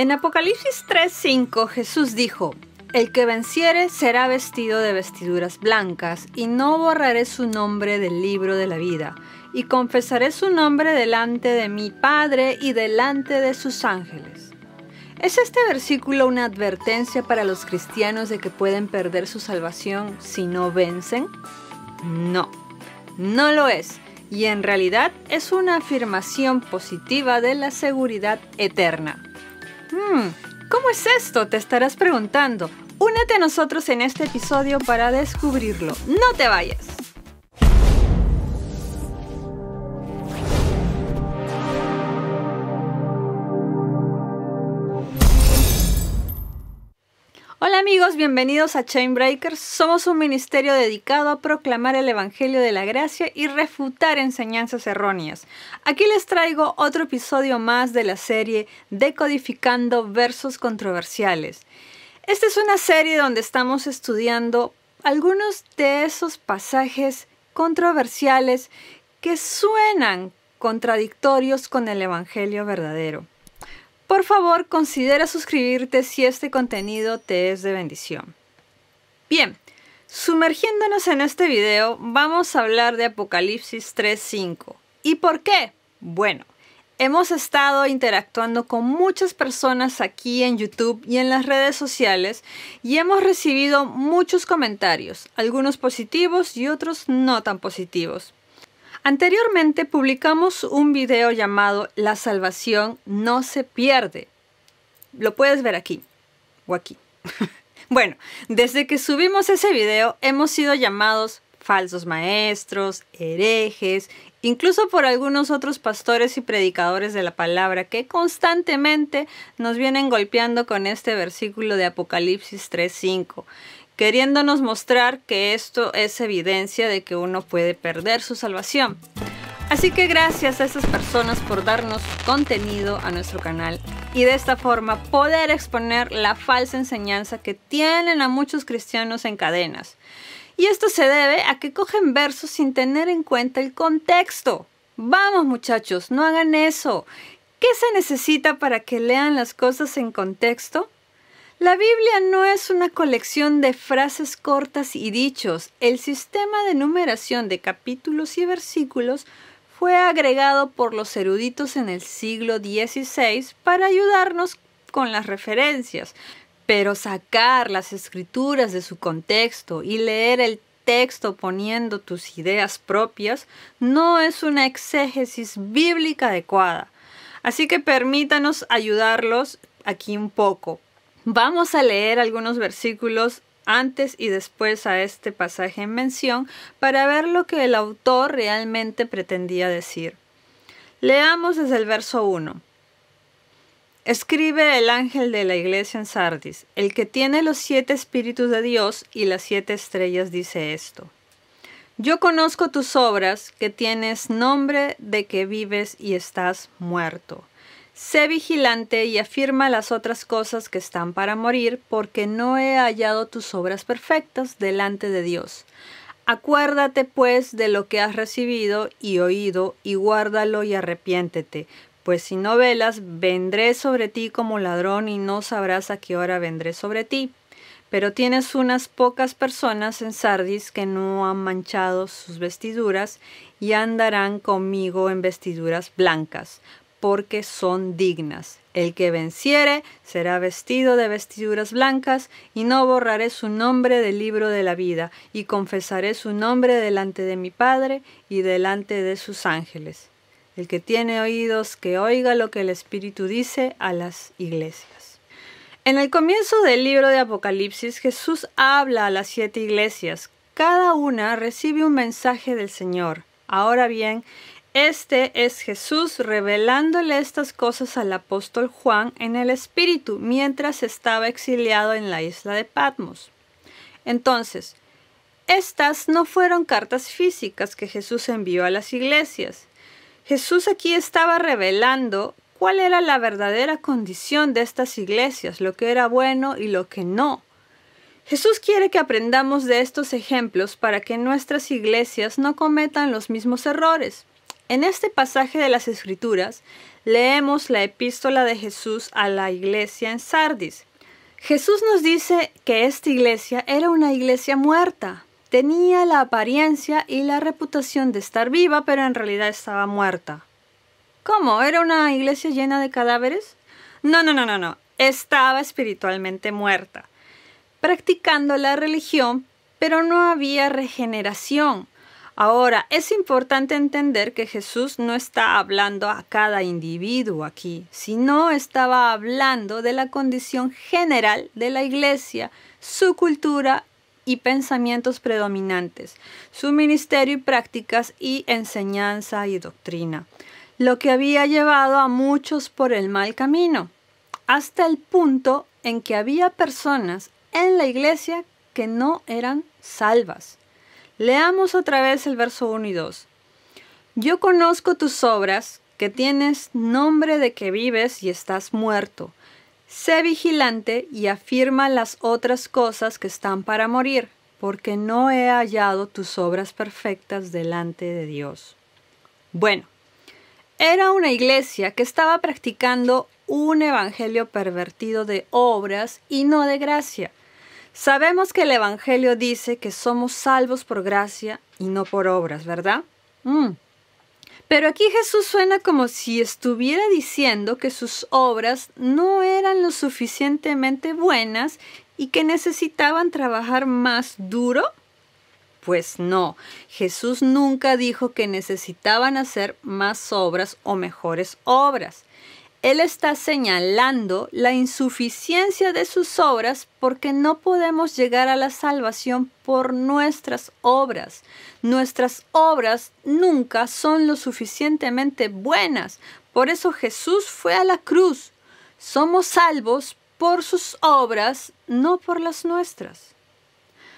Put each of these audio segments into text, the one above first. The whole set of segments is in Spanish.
En Apocalipsis 3:5 Jesús dijo, El que venciere será vestido de vestiduras blancas, y no borraré su nombre del libro de la vida, y confesaré su nombre delante de mi Padre y delante de sus ángeles. ¿Es este versículo una advertencia para los cristianos de que pueden perder su salvación si no vencen? No, no lo es, y en realidad es una afirmación positiva de la seguridad eterna. Hmm, ¿Cómo es esto? Te estarás preguntando. Únete a nosotros en este episodio para descubrirlo. No te vayas. Amigos, bienvenidos a Chainbreakers. Somos un ministerio dedicado a proclamar el Evangelio de la Gracia y refutar enseñanzas erróneas. Aquí les traigo otro episodio más de la serie Decodificando Versos Controversiales. Esta es una serie donde estamos estudiando algunos de esos pasajes controversiales que suenan contradictorios con el Evangelio verdadero. Por favor, considera suscribirte si este contenido te es de bendición. Bien, sumergiéndonos en este video, vamos a hablar de Apocalipsis 3.5. ¿Y por qué? Bueno, hemos estado interactuando con muchas personas aquí en YouTube y en las redes sociales y hemos recibido muchos comentarios, algunos positivos y otros no tan positivos. Anteriormente publicamos un video llamado La salvación no se pierde. Lo puedes ver aquí o aquí. bueno, desde que subimos ese video hemos sido llamados falsos maestros, herejes, incluso por algunos otros pastores y predicadores de la palabra que constantemente nos vienen golpeando con este versículo de Apocalipsis 3.5 queriéndonos mostrar que esto es evidencia de que uno puede perder su salvación. Así que gracias a esas personas por darnos contenido a nuestro canal y de esta forma poder exponer la falsa enseñanza que tienen a muchos cristianos en cadenas. Y esto se debe a que cogen versos sin tener en cuenta el contexto. Vamos muchachos, no hagan eso. ¿Qué se necesita para que lean las cosas en contexto? La Biblia no es una colección de frases cortas y dichos. El sistema de numeración de capítulos y versículos fue agregado por los eruditos en el siglo XVI para ayudarnos con las referencias. Pero sacar las escrituras de su contexto y leer el texto poniendo tus ideas propias no es una exégesis bíblica adecuada. Así que permítanos ayudarlos aquí un poco. Vamos a leer algunos versículos antes y después a este pasaje en mención para ver lo que el autor realmente pretendía decir. Leamos desde el verso 1. Escribe el ángel de la iglesia en Sardis, el que tiene los siete espíritus de Dios y las siete estrellas dice esto. Yo conozco tus obras, que tienes nombre de que vives y estás muerto. Sé vigilante y afirma las otras cosas que están para morir, porque no he hallado tus obras perfectas delante de Dios. Acuérdate pues de lo que has recibido y oído, y guárdalo y arrepiéntete, pues si no velas, vendré sobre ti como ladrón y no sabrás a qué hora vendré sobre ti. Pero tienes unas pocas personas en Sardis que no han manchado sus vestiduras y andarán conmigo en vestiduras blancas, porque son dignas. El que venciere será vestido de vestiduras blancas, y no borraré su nombre del libro de la vida, y confesaré su nombre delante de mi Padre y delante de sus ángeles. El que tiene oídos, que oiga lo que el Espíritu dice a las iglesias. En el comienzo del libro de Apocalipsis, Jesús habla a las siete iglesias. Cada una recibe un mensaje del Señor. Ahora bien, este es Jesús revelándole estas cosas al apóstol Juan en el Espíritu mientras estaba exiliado en la isla de Patmos. Entonces, estas no fueron cartas físicas que Jesús envió a las iglesias. Jesús aquí estaba revelando cuál era la verdadera condición de estas iglesias, lo que era bueno y lo que no. Jesús quiere que aprendamos de estos ejemplos para que nuestras iglesias no cometan los mismos errores. En este pasaje de las Escrituras, leemos la epístola de Jesús a la iglesia en Sardis. Jesús nos dice que esta iglesia era una iglesia muerta. Tenía la apariencia y la reputación de estar viva, pero en realidad estaba muerta. ¿Cómo? ¿Era una iglesia llena de cadáveres? No, no, no, no, no. Estaba espiritualmente muerta, practicando la religión, pero no había regeneración. Ahora, es importante entender que Jesús no está hablando a cada individuo aquí, sino estaba hablando de la condición general de la iglesia, su cultura y pensamientos predominantes, su ministerio y prácticas y enseñanza y doctrina, lo que había llevado a muchos por el mal camino, hasta el punto en que había personas en la iglesia que no eran salvas. Leamos otra vez el verso 1 y 2. Yo conozco tus obras, que tienes nombre de que vives y estás muerto. Sé vigilante y afirma las otras cosas que están para morir, porque no he hallado tus obras perfectas delante de Dios. Bueno, era una iglesia que estaba practicando un evangelio pervertido de obras y no de gracia. Sabemos que el Evangelio dice que somos salvos por gracia y no por obras, ¿verdad? Mm. Pero aquí Jesús suena como si estuviera diciendo que sus obras no eran lo suficientemente buenas y que necesitaban trabajar más duro. Pues no, Jesús nunca dijo que necesitaban hacer más obras o mejores obras. Él está señalando la insuficiencia de sus obras porque no podemos llegar a la salvación por nuestras obras. Nuestras obras nunca son lo suficientemente buenas. Por eso Jesús fue a la cruz. Somos salvos por sus obras, no por las nuestras.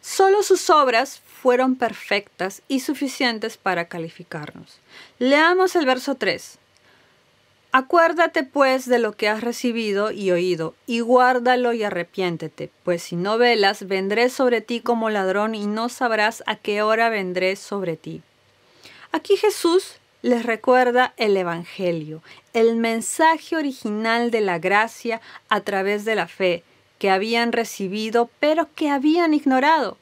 Solo sus obras fueron perfectas y suficientes para calificarnos. Leamos el verso 3. Acuérdate pues de lo que has recibido y oído, y guárdalo y arrepiéntete, pues si no velas, vendré sobre ti como ladrón y no sabrás a qué hora vendré sobre ti. Aquí Jesús les recuerda el Evangelio, el mensaje original de la gracia a través de la fe, que habían recibido pero que habían ignorado.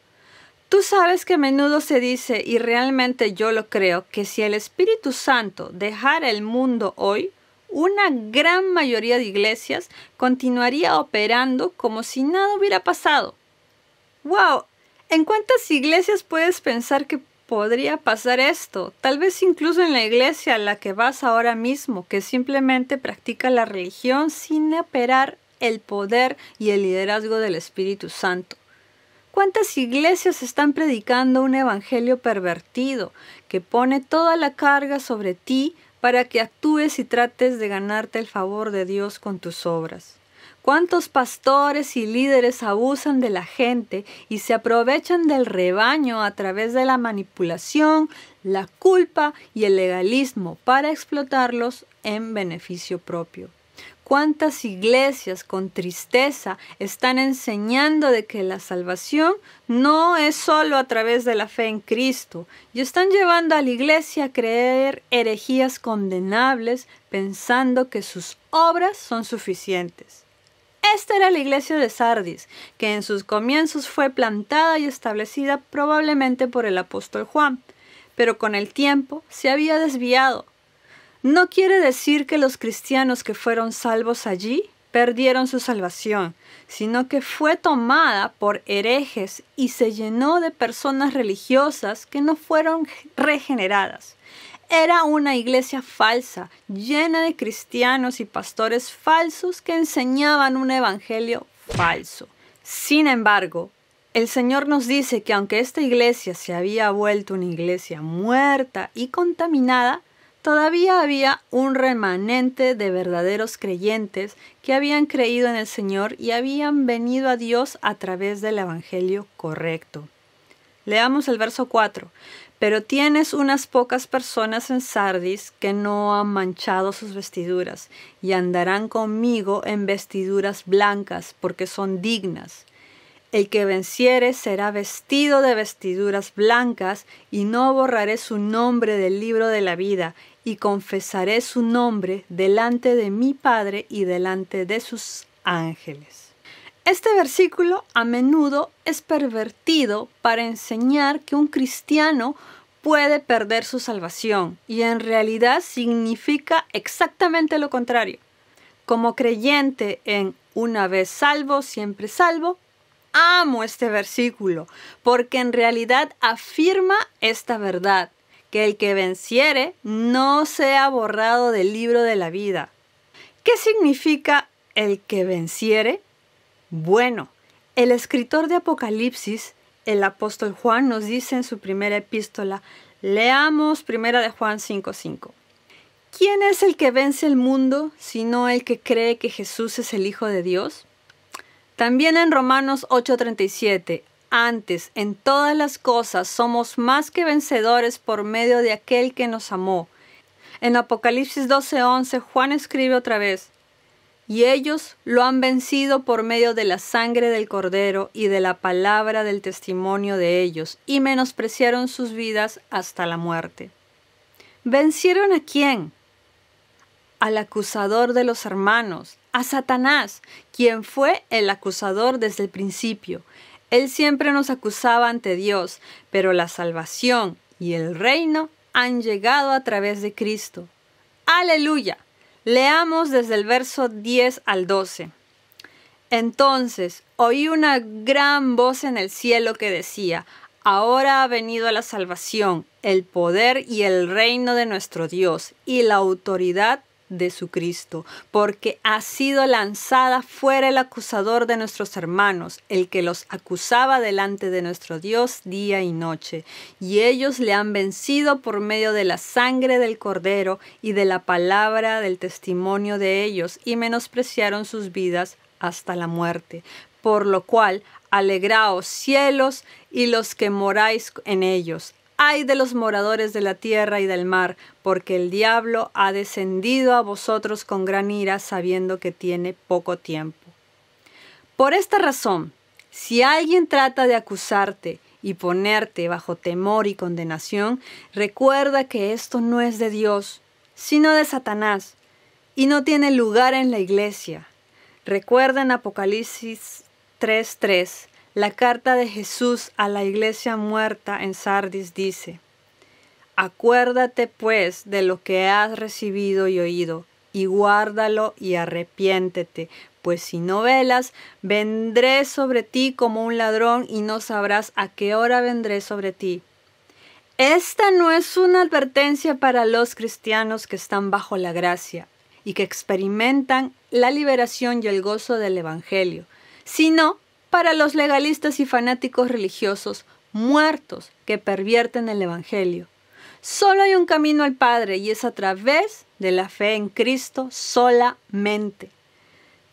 Tú sabes que a menudo se dice, y realmente yo lo creo, que si el Espíritu Santo dejara el mundo hoy, una gran mayoría de iglesias continuaría operando como si nada hubiera pasado. ¡Wow! ¿En cuántas iglesias puedes pensar que podría pasar esto? Tal vez incluso en la iglesia a la que vas ahora mismo, que simplemente practica la religión sin operar el poder y el liderazgo del Espíritu Santo. ¿Cuántas iglesias están predicando un evangelio pervertido que pone toda la carga sobre ti para que actúes y trates de ganarte el favor de Dios con tus obras. ¿Cuántos pastores y líderes abusan de la gente y se aprovechan del rebaño a través de la manipulación, la culpa y el legalismo para explotarlos en beneficio propio? Cuántas iglesias con tristeza están enseñando de que la salvación no es solo a través de la fe en Cristo y están llevando a la iglesia a creer herejías condenables pensando que sus obras son suficientes. Esta era la iglesia de Sardis, que en sus comienzos fue plantada y establecida probablemente por el apóstol Juan, pero con el tiempo se había desviado no quiere decir que los cristianos que fueron salvos allí perdieron su salvación, sino que fue tomada por herejes y se llenó de personas religiosas que no fueron regeneradas. Era una iglesia falsa, llena de cristianos y pastores falsos que enseñaban un evangelio falso. Sin embargo, el Señor nos dice que aunque esta iglesia se había vuelto una iglesia muerta y contaminada, todavía había un remanente de verdaderos creyentes que habían creído en el Señor y habían venido a Dios a través del Evangelio correcto. Leamos el verso 4. Pero tienes unas pocas personas en Sardis que no han manchado sus vestiduras y andarán conmigo en vestiduras blancas porque son dignas. El que venciere será vestido de vestiduras blancas, y no borraré su nombre del libro de la vida, y confesaré su nombre delante de mi Padre y delante de sus ángeles. Este versículo a menudo es pervertido para enseñar que un cristiano puede perder su salvación y en realidad significa exactamente lo contrario. Como creyente en una vez salvo, siempre salvo, amo este versículo porque en realidad afirma esta verdad, que el que venciere no sea borrado del libro de la vida. ¿Qué significa el que venciere? Bueno, el escritor de Apocalipsis, el apóstol Juan, nos dice en su primera epístola, leamos primera de Juan 5:5. ¿Quién es el que vence el mundo sino el que cree que Jesús es el Hijo de Dios? También en Romanos 8:37, antes, en todas las cosas somos más que vencedores por medio de aquel que nos amó. En Apocalipsis 12:11 Juan escribe otra vez, y ellos lo han vencido por medio de la sangre del cordero y de la palabra del testimonio de ellos, y menospreciaron sus vidas hasta la muerte. ¿Vencieron a quién? al acusador de los hermanos, a Satanás, quien fue el acusador desde el principio. Él siempre nos acusaba ante Dios, pero la salvación y el reino han llegado a través de Cristo. Aleluya. Leamos desde el verso 10 al 12. Entonces oí una gran voz en el cielo que decía, Ahora ha venido la salvación, el poder y el reino de nuestro Dios y la autoridad de su Cristo, porque ha sido lanzada fuera el acusador de nuestros hermanos, el que los acusaba delante de nuestro Dios día y noche, y ellos le han vencido por medio de la sangre del cordero y de la palabra del testimonio de ellos, y menospreciaron sus vidas hasta la muerte. Por lo cual, alegraos cielos y los que moráis en ellos ay de los moradores de la tierra y del mar, porque el diablo ha descendido a vosotros con gran ira, sabiendo que tiene poco tiempo. Por esta razón, si alguien trata de acusarte y ponerte bajo temor y condenación, recuerda que esto no es de Dios, sino de Satanás, y no tiene lugar en la iglesia. Recuerda en Apocalipsis 3:3 la carta de Jesús a la iglesia muerta en Sardis dice, Acuérdate pues de lo que has recibido y oído, y guárdalo y arrepiéntete, pues si no velas, vendré sobre ti como un ladrón y no sabrás a qué hora vendré sobre ti. Esta no es una advertencia para los cristianos que están bajo la gracia y que experimentan la liberación y el gozo del Evangelio, sino para los legalistas y fanáticos religiosos muertos que pervierten el Evangelio. Solo hay un camino al Padre y es a través de la fe en Cristo solamente.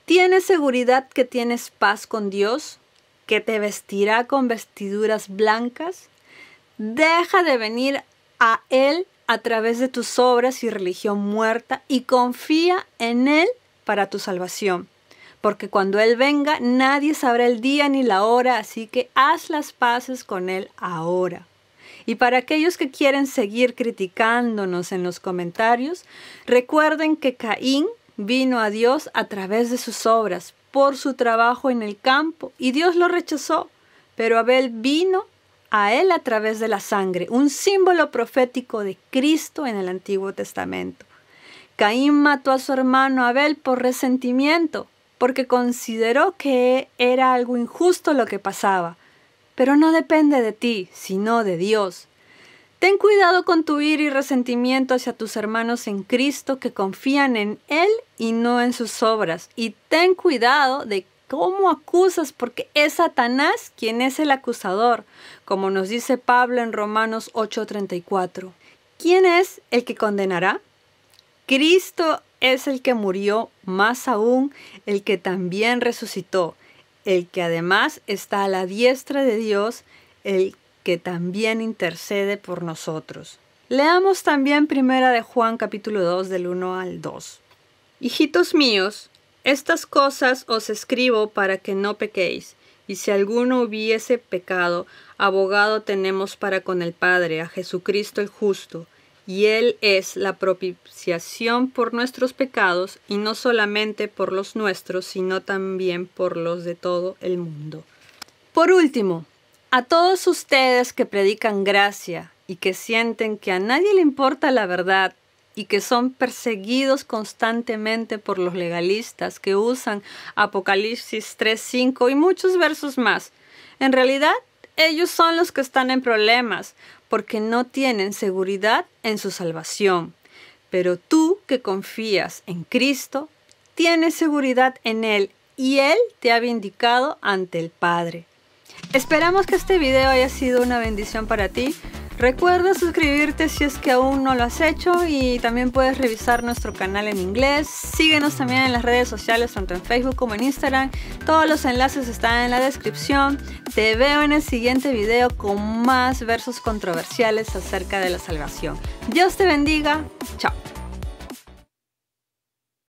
¿Tienes seguridad que tienes paz con Dios? ¿Que te vestirá con vestiduras blancas? Deja de venir a Él a través de tus obras y religión muerta y confía en Él para tu salvación porque cuando Él venga nadie sabrá el día ni la hora, así que haz las paces con Él ahora. Y para aquellos que quieren seguir criticándonos en los comentarios, recuerden que Caín vino a Dios a través de sus obras, por su trabajo en el campo, y Dios lo rechazó, pero Abel vino a él a través de la sangre, un símbolo profético de Cristo en el Antiguo Testamento. Caín mató a su hermano Abel por resentimiento, porque consideró que era algo injusto lo que pasaba. Pero no depende de ti, sino de Dios. Ten cuidado con tu ira y resentimiento hacia tus hermanos en Cristo que confían en Él y no en sus obras. Y ten cuidado de cómo acusas, porque es Satanás quien es el acusador, como nos dice Pablo en Romanos 8:34. ¿Quién es el que condenará? Cristo es el que murió, más aún el que también resucitó, el que además está a la diestra de Dios, el que también intercede por nosotros. Leamos también primera de Juan capítulo 2 del 1 al 2. Hijitos míos, estas cosas os escribo para que no pequéis, y si alguno hubiese pecado, abogado tenemos para con el Padre, a Jesucristo el justo, y Él es la propiciación por nuestros pecados, y no solamente por los nuestros, sino también por los de todo el mundo. Por último, a todos ustedes que predican gracia y que sienten que a nadie le importa la verdad y que son perseguidos constantemente por los legalistas que usan Apocalipsis 3.5 y muchos versos más. En realidad, ellos son los que están en problemas porque no tienen seguridad en su salvación. Pero tú que confías en Cristo, tienes seguridad en Él y Él te ha vindicado ante el Padre. Esperamos que este video haya sido una bendición para ti. Recuerda suscribirte si es que aún no lo has hecho y también puedes revisar nuestro canal en inglés. Síguenos también en las redes sociales, tanto en Facebook como en Instagram. Todos los enlaces están en la descripción. Te veo en el siguiente video con más versos controversiales acerca de la salvación. Dios te bendiga. Chao.